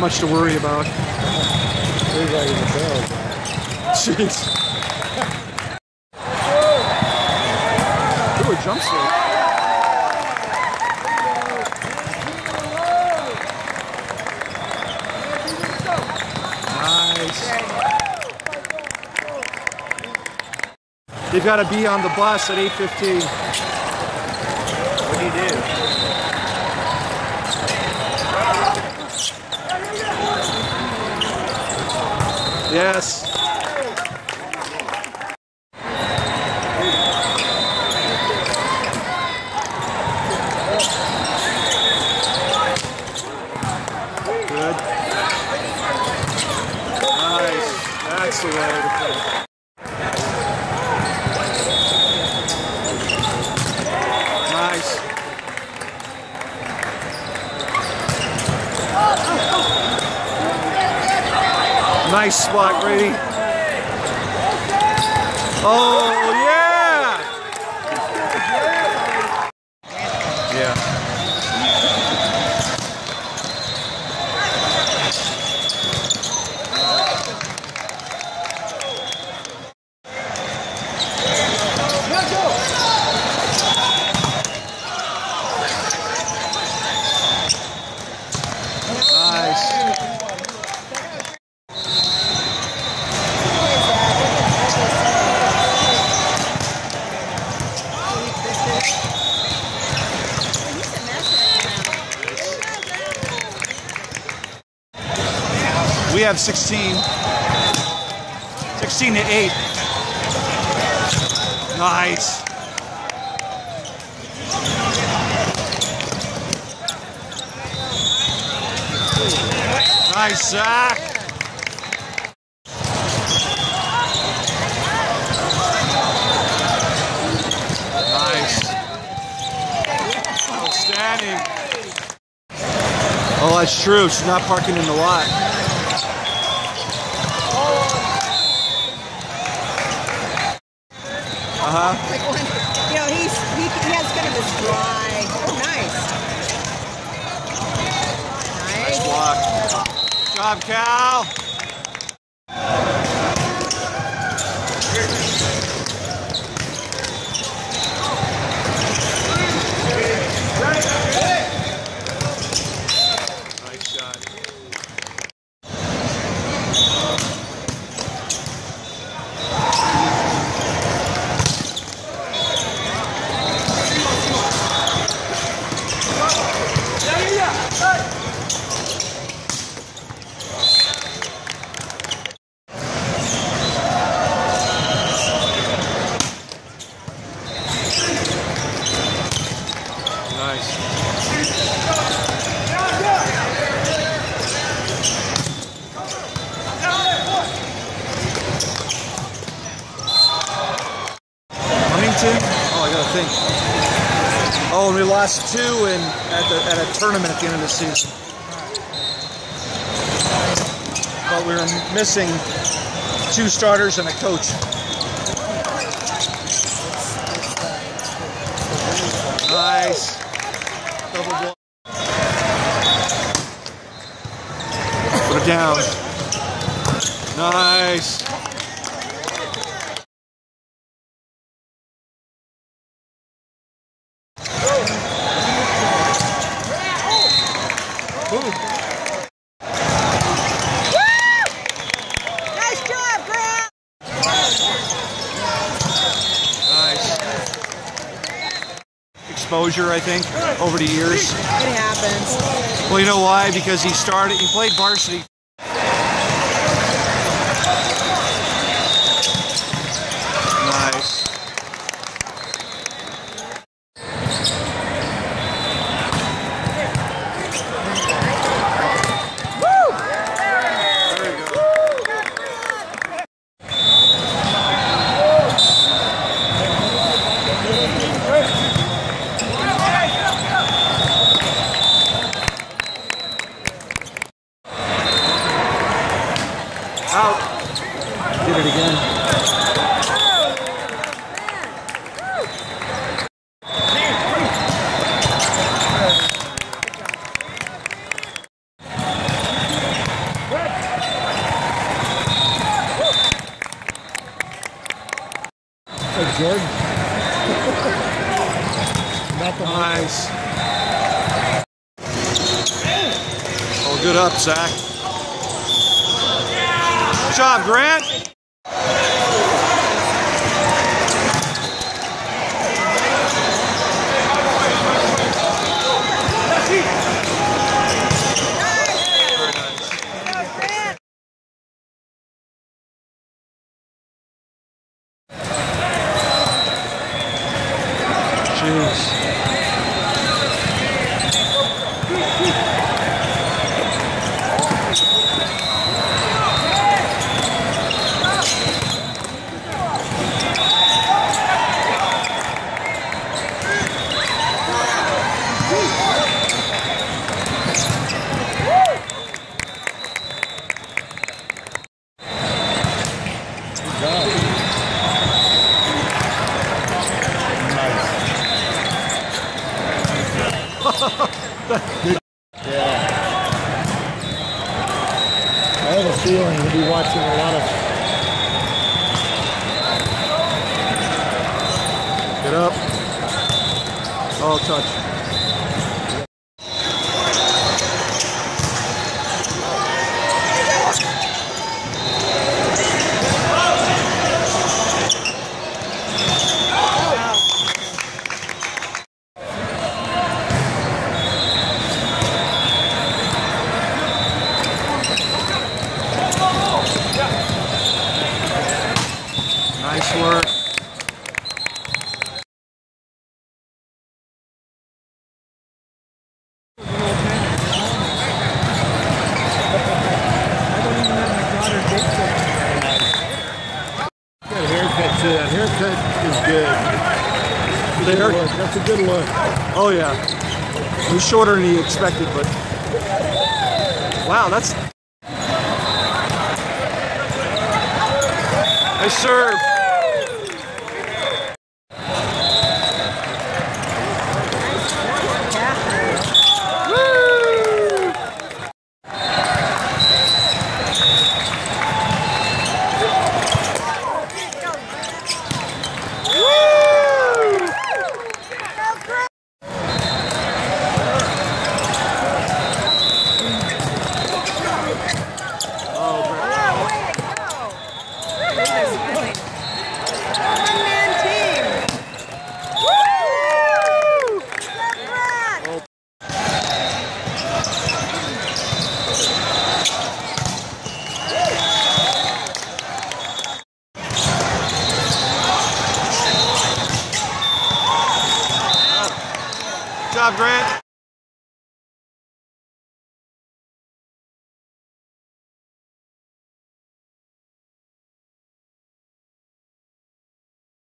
much to worry about. Jeez. Ooh, a jump. Nice. They've got to be on the bus at 8.15. What do you do? Yes. Good. Nice. That's play. Nice. Nice spot, Brady. Oh, yeah! Yeah. Nice. We have 16. 16 to 8. Nice. Nice sack. Nice. Outstanding. Oh, that's true. She's not parking in the lot. Uh huh. Like when, you know, he's he, he has kind of this dry. Oh, nice. Nice Nice. block. Good job, Cal. Nice shot. Nice. Huntington? Oh, I gotta think. Oh, and we lost two in at the at a tournament at the end of the season. But we were missing two starters and a coach. Nice. Double. Put it down. Nice job, Grant. Nice. Exposure, I think, over the years. It happens. Well, you know why? Because he started, he played varsity. Nice. There you go. Out. Did it again. Jordan. Not the Nice. Oh, good up, Zach. Good job, Grant. Very nice. Jeez. I have a feeling he'll be watching a lot of. Get up. Oh, touch. The hair- Look, that's a good look. Oh yeah, he's shorter than he expected, but wow, that's nice serve. job, Grant.